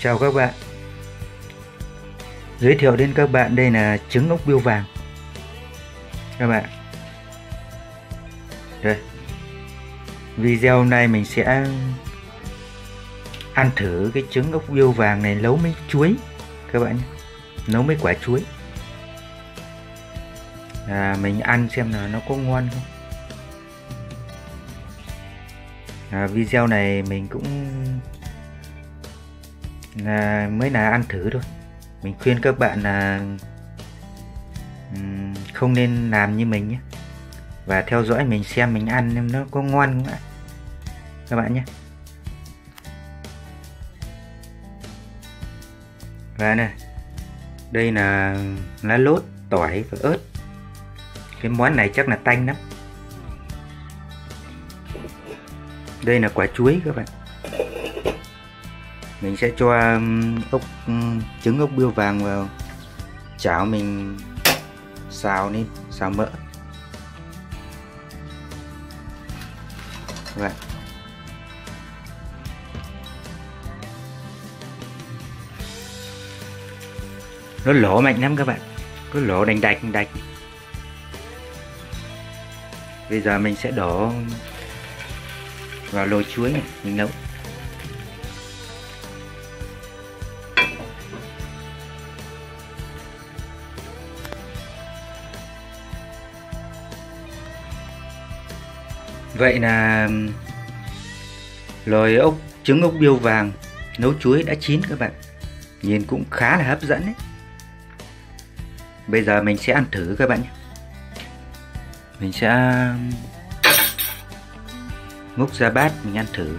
Chào các bạn. Giới thiệu đến các bạn đây là trứng ốc biêu vàng. Các bạn. Đây. Video này mình sẽ ăn thử cái trứng ốc biêu vàng này nấu mấy chuối. Các bạn nhé. Nấu mấy quả chuối. À, mình ăn xem là nó có ngon không. À, video này mình cũng là mới là ăn thử thôi. Mình khuyên các bạn là không nên làm như mình nhé. Và theo dõi mình xem mình ăn nó có ngon không ạ. Các bạn nhé. Và này, đây là lá lốt, tỏi và ớt. Cái món này chắc là tanh lắm. Đây là quả chuối các bạn mình sẽ cho um, ốc um, trứng, ốc bươu vàng vào. Chảo mình xào lên xào mỡ. Các bạn. Nó lỗ mạnh lắm các bạn. Cứ lỗ đành đạch đạch. Bây giờ mình sẽ đổ vào lồi chuối này, mình nấu. Vậy là lồi ốc, trứng ốc biêu vàng, nấu chuối đã chín các bạn. Nhìn cũng khá là hấp dẫn đấy. Bây giờ mình sẽ ăn thử các bạn nhé. Mình sẽ um, múc ra bát mình ăn thử.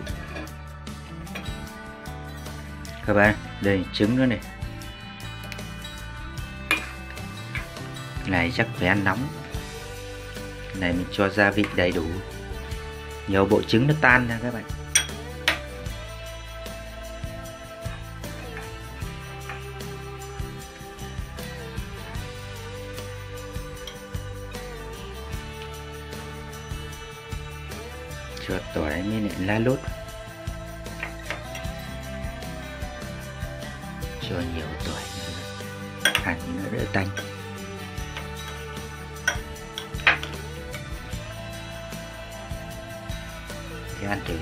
Các bạn, đây, trứng nữa này. Này, chắc phải ăn nóng. Này, mình cho gia vị đầy đủ nhiều bộ trứng nó tan ra các bạn. Cho tỏi mới lại lá lốt. Cho nhiều tỏi nữa. Ăn nó đỡ tanh. Thì ăn thử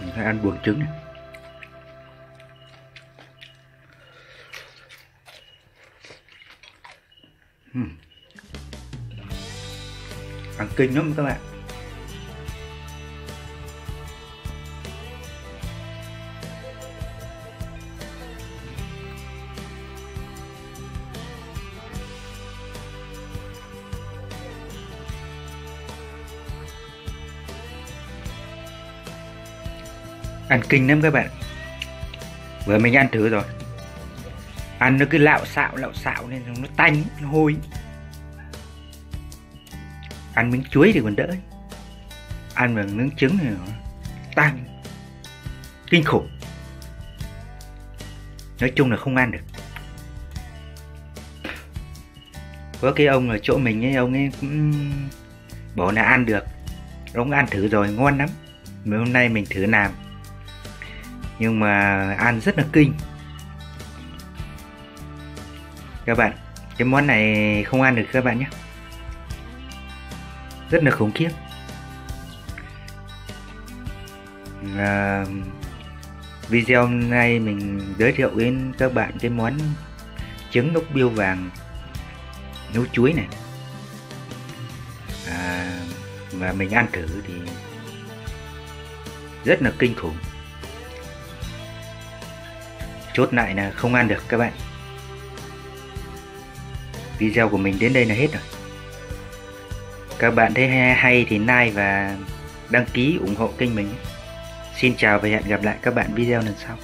mình ăn buồng trứng này. Uhm. ăn kinh lắm các bạn ăn kinh lắm các bạn. Vừa mình ăn thử rồi. Ăn nó cứ lạo xạo lạo xạo nên nó tanh, nó hôi. Ăn miếng chuối thì còn đỡ. Ăn bằng miếng trứng thì nó tanh, kinh khủng. Nói chung là không ăn được. Có cái ông ở chỗ mình ấy, ông ấy cũng bảo là ăn được. Ông ăn thử rồi, ngon lắm. Mà hôm nay mình thử làm nhưng mà ăn rất là kinh. Các bạn cái món này không ăn được các bạn nhé. Rất là khủng khiếp. À, video hôm nay mình giới thiệu đến các bạn cái món trứng ốc biêu vàng nấu chuối này. À, và mình ăn thử thì rất là kinh khủng chốt lại là không ăn được các bạn. Video của mình đến đây là hết rồi. Các bạn thấy hay thì like và đăng ký ủng hộ kênh mình xin chào và hẹn gặp lại các bạn video lần sau.